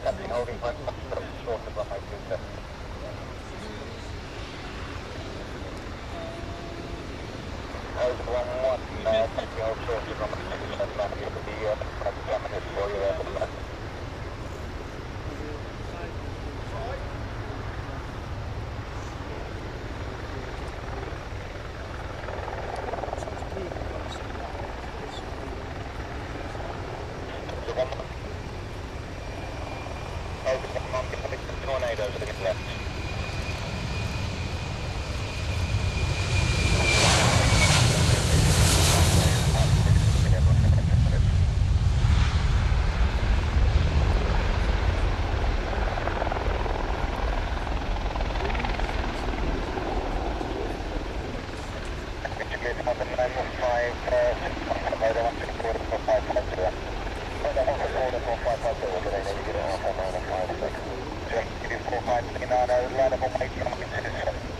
holding point short of runway 27. Over one one, taking hold short of runway 27, back the, front for you some tornadoes to the left. 915, uh, on. I let him away from his